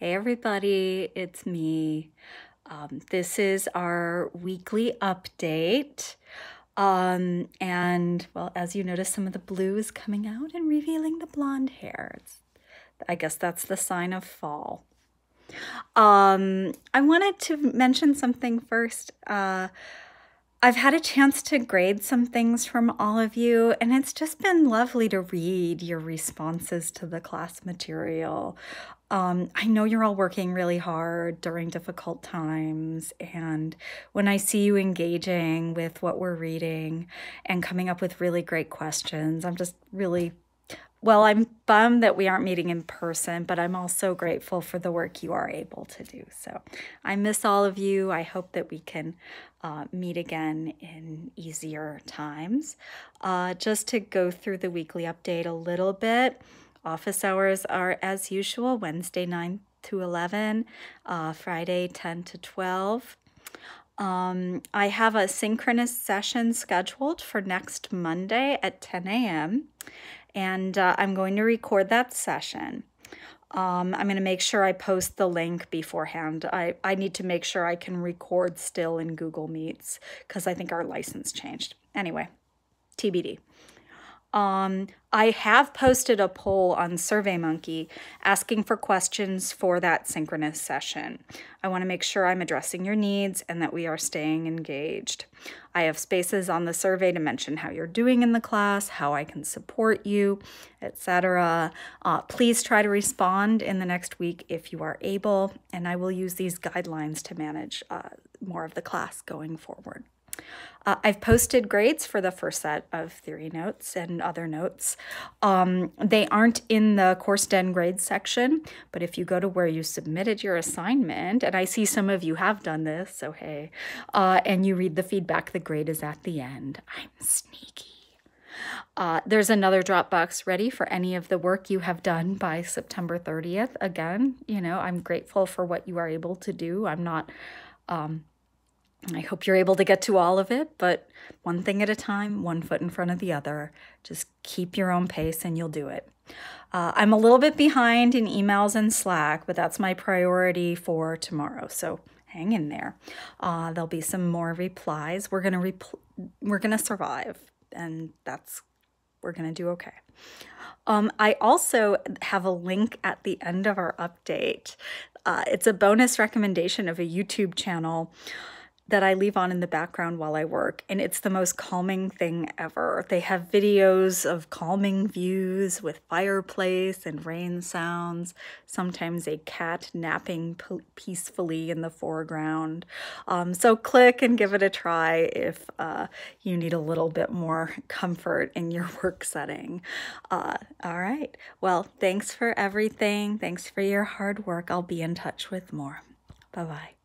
Hey everybody, it's me. Um, this is our weekly update. Um, and well, as you notice, some of the blue is coming out and revealing the blonde hair. I guess that's the sign of fall. Um, I wanted to mention something first. Uh, I've had a chance to grade some things from all of you, and it's just been lovely to read your responses to the class material. Um, I know you're all working really hard during difficult times, and when I see you engaging with what we're reading and coming up with really great questions, I'm just really well, I'm bummed that we aren't meeting in person, but I'm also grateful for the work you are able to do. So I miss all of you. I hope that we can uh, meet again in easier times. Uh, just to go through the weekly update a little bit, office hours are as usual Wednesday 9 to 11, uh, Friday 10 to 12. Um, I have a synchronous session scheduled for next Monday at 10 a.m and uh, I'm going to record that session. Um, I'm going to make sure I post the link beforehand. I, I need to make sure I can record still in Google Meets because I think our license changed. Anyway, TBD. Um, I have posted a poll on SurveyMonkey asking for questions for that synchronous session. I want to make sure I'm addressing your needs and that we are staying engaged. I have spaces on the survey to mention how you're doing in the class, how I can support you, etc. Uh, please try to respond in the next week if you are able, and I will use these guidelines to manage uh, more of the class going forward. Uh, I've posted grades for the first set of theory notes and other notes. Um, they aren't in the course den grades section, but if you go to where you submitted your assignment, and I see some of you have done this, so hey, uh, and you read the feedback, the grade is at the end. I'm sneaky. Uh, there's another Dropbox ready for any of the work you have done by September 30th. Again, you know, I'm grateful for what you are able to do. I'm not um, I hope you're able to get to all of it, but one thing at a time, one foot in front of the other. Just keep your own pace and you'll do it. Uh, I'm a little bit behind in emails and Slack, but that's my priority for tomorrow. So hang in there. Uh, there'll be some more replies. We're gonna repl- we're gonna survive, and that's we're gonna do okay. Um, I also have a link at the end of our update. Uh, it's a bonus recommendation of a YouTube channel that I leave on in the background while I work, and it's the most calming thing ever. They have videos of calming views with fireplace and rain sounds, sometimes a cat napping peacefully in the foreground. Um, so click and give it a try if uh, you need a little bit more comfort in your work setting. Uh, all right. Well, thanks for everything. Thanks for your hard work. I'll be in touch with more. Bye bye.